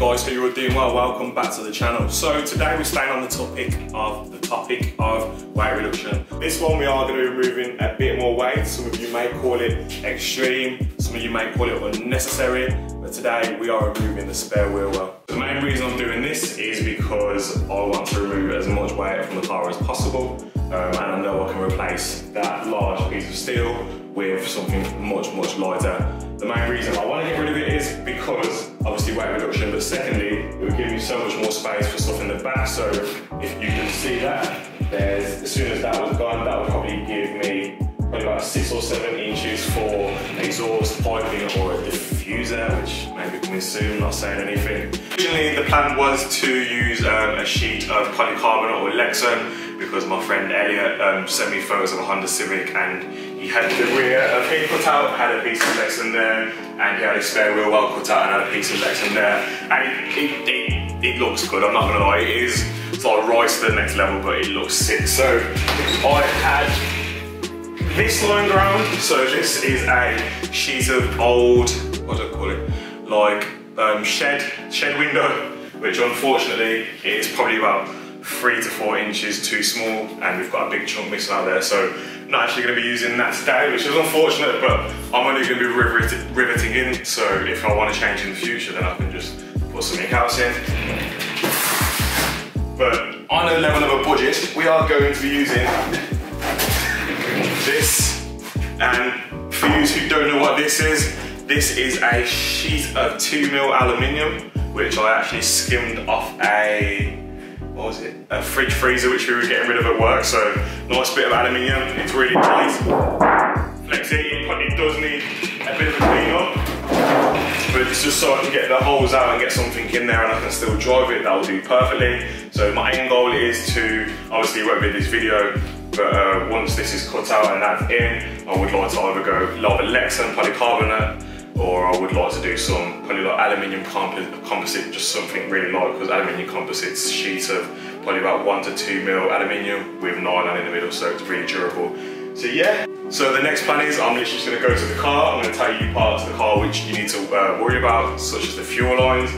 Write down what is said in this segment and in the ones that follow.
guys, you're all doing well. Welcome back to the channel. So today we're staying on the topic of the topic of weight reduction. This one we are going to be removing a bit more weight. Some of you may call it extreme, some of you may call it unnecessary, but today we are removing the spare wheel well. The main reason I'm doing this is because I want to remove as much weight from the car as possible. Um, and I know I can replace that large piece of steel with something much, much lighter. The main reason I want to get rid of it is because obviously weight reduction, but secondly, it would give you so much more space for stuff in the back. So if you can see that, there's, as soon as that was gone, that would probably give me probably about six or seven inches for exhaust piping or a diffuser, which maybe coming soon, not saying anything. Originally, the plan was to use um, a sheet of polycarbonate or Lexan because my friend Elliot um, sent me photos of a Honda Civic and he had the rear of his cut out, had a piece of Lexan there, and he had a spare wheel well cut out and had a piece of Lexan there. And it, it, it, it looks good, I'm not gonna lie, it is it's like rise to the next level, but it looks sick. So I had this line ground, so this is a sheet of old, what do I call it? Like um, shed, shed window, which unfortunately is probably about three to four inches too small and we've got a big chunk missing out there. So not actually gonna be using that today, which is unfortunate, but I'm only gonna be riveting, in. So if I wanna change in the future, then I can just put something else in. But on a level of a budget, we are going to be using this. And for you who don't know what this is, this is a sheet of two mil aluminium, which I actually skimmed off a, what was it? A fridge freezer, which we were getting rid of at work. So nice bit of aluminium, it's really nice. Flex it, it does need a bit of a clean up. But it's just so I can get the holes out and get something in there and I can still drive it, that will do perfectly. So my end goal is to, obviously it won't be this video, but uh, once this is cut out and that's in, I would like to either go either Lexan polycarbonate or I would like to do some probably like aluminium composite, just something really light because aluminium composites sheets of probably about one to two mil aluminium with nylon in the middle, so it's really durable. So yeah, so the next plan is I'm literally just gonna go to the car, I'm gonna tell you parts of the car which you need to uh, worry about, such as the fuel lines.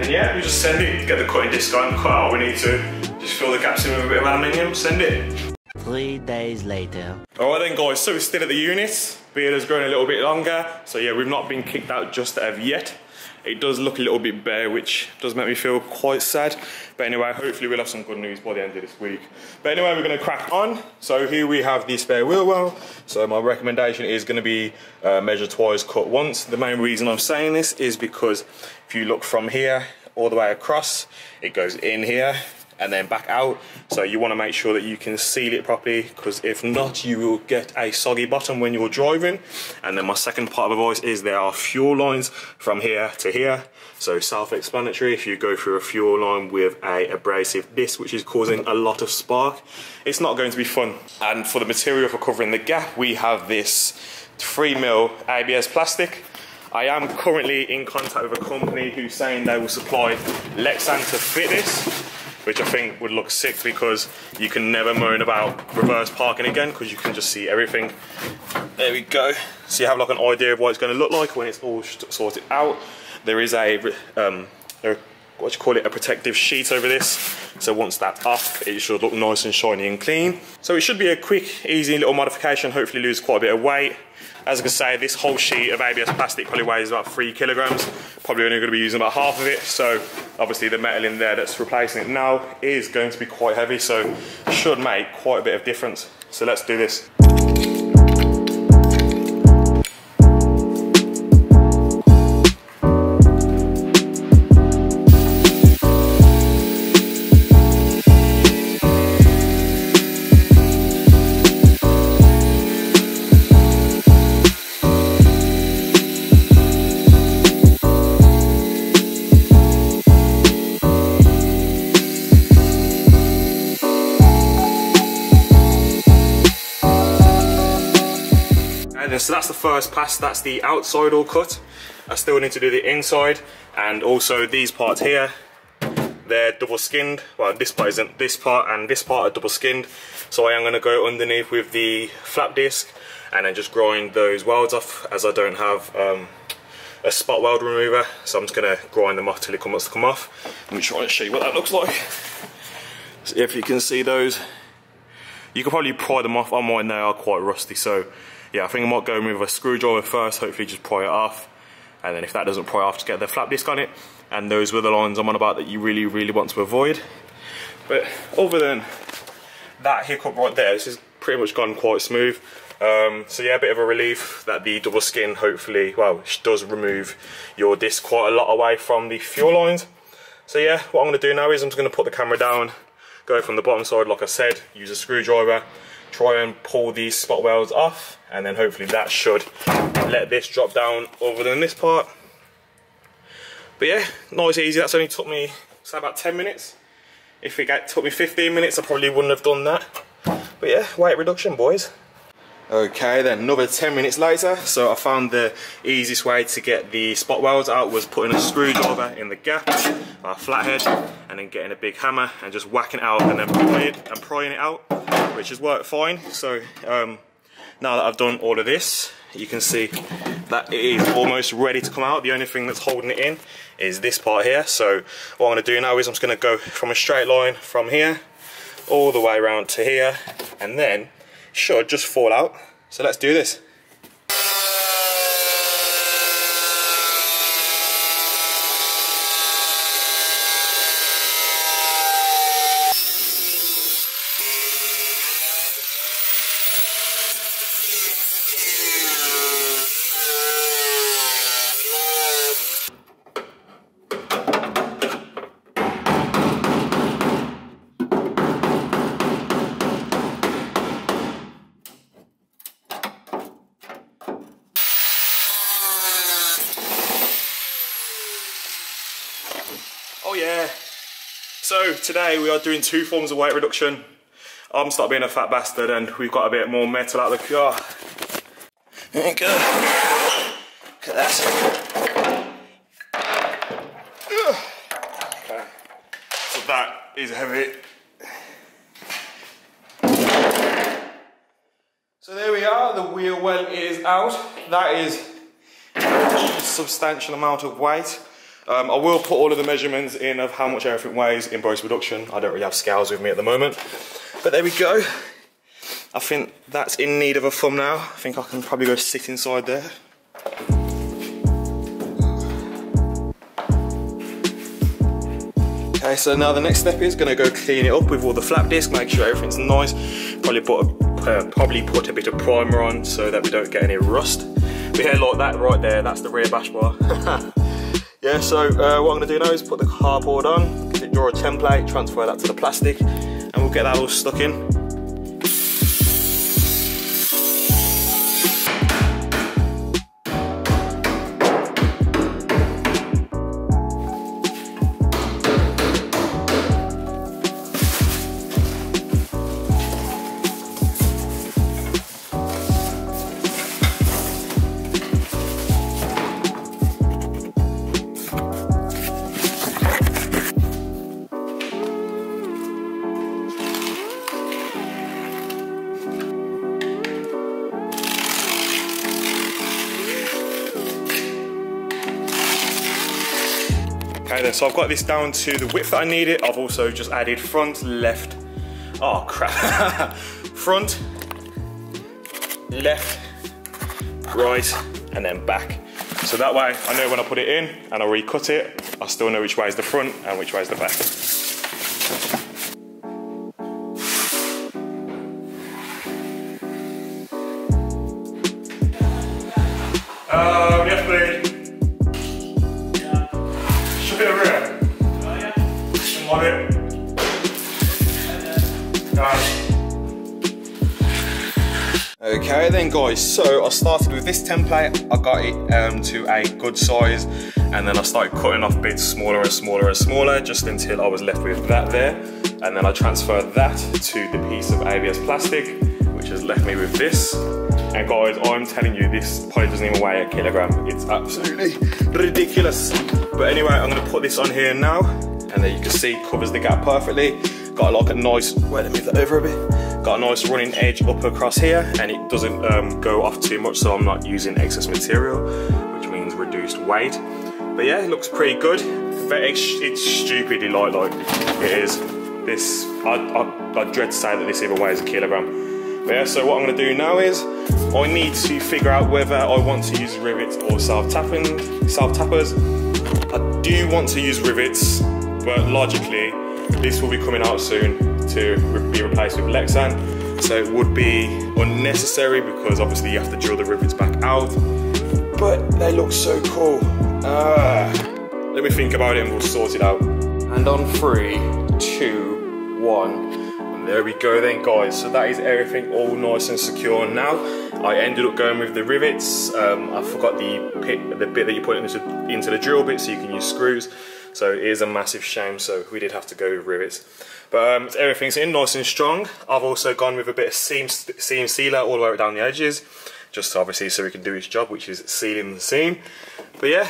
And yeah, we just send it, get the cutting disc on, cut out we need to, just fill the gaps in with a bit of aluminium, send it. Three days later. All right then guys, so we're still at the unit. Beard has grown a little bit longer. So yeah, we've not been kicked out just as yet. It does look a little bit bare, which does make me feel quite sad. But anyway, hopefully we'll have some good news by the end of this week. But anyway, we're gonna crack on. So here we have the spare wheel well. So my recommendation is gonna be uh, measure twice, cut once. The main reason I'm saying this is because if you look from here all the way across, it goes in here, and then back out. So you wanna make sure that you can seal it properly because if not, you will get a soggy bottom when you're driving. And then my second part of advice is there are fuel lines from here to here. So self-explanatory, if you go through a fuel line with a abrasive disc, which is causing a lot of spark, it's not going to be fun. And for the material for covering the gap, we have this 3 mil ABS plastic. I am currently in contact with a company who's saying they will supply Lexan to fit this which I think would look sick because you can never moan about reverse parking again because you can just see everything. There we go. So you have like an idea of what it's going to look like when it's all sorted out. There is a, um, what you call it, a protective sheet over this. So once that's off, it should look nice and shiny and clean. So it should be a quick, easy little modification, hopefully lose quite a bit of weight. As I can say, this whole sheet of ABS plastic probably weighs about three kilograms. Probably only going to be using about half of it. So obviously the metal in there that's replacing it now is going to be quite heavy. So should make quite a bit of difference. So let's do this. First pass, that's the outside all cut. I still need to do the inside and also these parts here, they're double skinned. Well, this part isn't, this part and this part are double skinned. So I am gonna go underneath with the flap disc and then just grind those welds off as I don't have um, a spot weld remover. So I'm just gonna grind them off till it comes to come off. Let me try and show you what that looks like. So if you can see those, you can probably pry them off. On mine, they are quite rusty. So yeah, I think I might go with a screwdriver first, hopefully just pry it off. And then if that doesn't pry off, just get the flap disc on it. And those were the lines I'm on about that you really, really want to avoid. But other than that hiccup right there, this has pretty much gone quite smooth. Um, so yeah, a bit of a relief that the double skin hopefully, well, does remove your disc quite a lot away from the fuel lines. So yeah, what I'm going to do now is I'm just going to put the camera down, go from the bottom side like I said, use a screwdriver, try and pull these spot welds off, and then hopefully that should let this drop down other than this part. But yeah, nice easy, that's only took me, say about 10 minutes. If it took me 15 minutes, I probably wouldn't have done that. But yeah, weight reduction, boys. Okay, then another 10 minutes later, so I found the easiest way to get the spot welds out was putting a screwdriver in the gap, a flathead, and then getting a big hammer and just whacking it out and then prying and prying it out, which has worked fine. So um, now that I've done all of this, you can see that it is almost ready to come out. The only thing that's holding it in is this part here. So what I'm gonna do now is I'm just gonna go from a straight line from here all the way around to here and then should just fall out. So let's do this. Oh yeah. So today we are doing two forms of weight reduction. I'm starting being a fat bastard and we've got a bit more metal out of the car. There you go. Look at that. Okay. So that is heavy. So there we are, the wheel well is out. That is a substantial amount of weight. Um, I will put all of the measurements in of how much everything weighs in post production. I don't really have scales with me at the moment. But there we go. I think that's in need of a thumbnail. I think I can probably go sit inside there. Okay, so now the next step is gonna go clean it up with all the flap disc, make sure everything's nice. Probably put a, uh, probably put a bit of primer on so that we don't get any rust. But yeah, like that right there, that's the rear bash bar. Yeah, so uh, what I'm gonna do now is put the cardboard on, draw a template, transfer that to the plastic, and we'll get that all stuck in. Okay then, so I've got this down to the width that I need it. I've also just added front, left, oh crap. front, left, right, and then back. So that way I know when I put it in and I recut it, I still know which way is the front and which way is the back. Then guys, so I started with this template, I got it um, to a good size and then I started cutting off bits smaller and smaller and smaller just until I was left with that there. And then I transferred that to the piece of ABS plastic which has left me with this. And guys I'm telling you this probably doesn't even weigh a kilogram, it's absolutely ridiculous. But anyway I'm going to put this on here now and then you can see covers the gap perfectly. Got like a nice, wait let me move that over a bit got a nice running edge up across here and it doesn't um, go off too much so I'm not using excess material which means reduced weight. But yeah, it looks pretty good. It's, it's stupidly light, like it is. This, I, I, I dread to say that this even weighs a kilogram. But yeah, so what I'm gonna do now is, I need to figure out whether I want to use rivets or self-tapping, self-tappers. I do want to use rivets, but logically, this will be coming out soon to be replaced with Lexan. So it would be unnecessary because obviously you have to drill the rivets back out. But they look so cool. Ah, let me think about it and we'll sort it out. And on three, two, one. And there we go then guys. So that is everything all nice and secure now. I ended up going with the rivets. Um, I forgot the, pit, the bit that you put into, into the drill bit so you can use screws. So it is a massive shame, so we did have to go with rivets. But um, everything's in nice and strong. I've also gone with a bit of seam, seam sealer all the way down the edges, just obviously so we can do its job, which is sealing the seam. But yeah,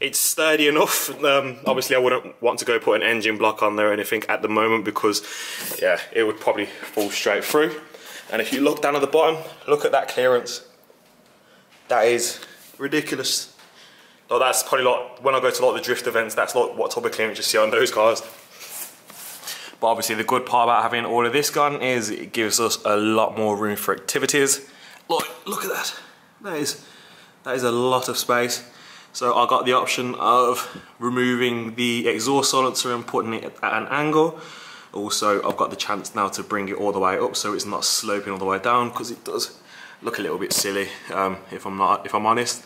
it's sturdy enough. Um, obviously I wouldn't want to go put an engine block on there or anything at the moment because yeah, it would probably fall straight through. And if you look down at the bottom, look at that clearance. That is ridiculous. Like that's probably like, when I go to like the drift events, that's like what type of clearance you see on those cars. But obviously the good part about having all of this gun is it gives us a lot more room for activities. Look, look at that. That is, that is a lot of space. So I got the option of removing the exhaust silencer and putting it at an angle. Also, I've got the chance now to bring it all the way up so it's not sloping all the way down because it does look a little bit silly um, if I'm not, if I'm honest.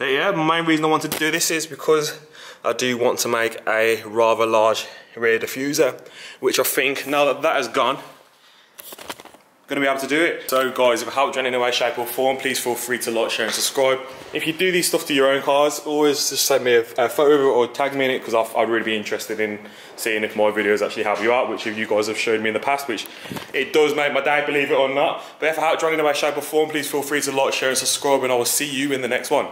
Yeah, the main reason I wanted to do this is because I do want to make a rather large rear diffuser, which I think now that that has gone, going to be able to do it. So guys, if it helped you in any way, shape or form, please feel free to like, share and subscribe. If you do these stuff to your own cars, always just send me a, a photo of it or tag me in it because I'd really be interested in seeing if my videos actually help you out, which you guys have showed me in the past, which it does make my day, believe it or not. But if it helped you in any way, shape or form, please feel free to like, share and subscribe and I will see you in the next one.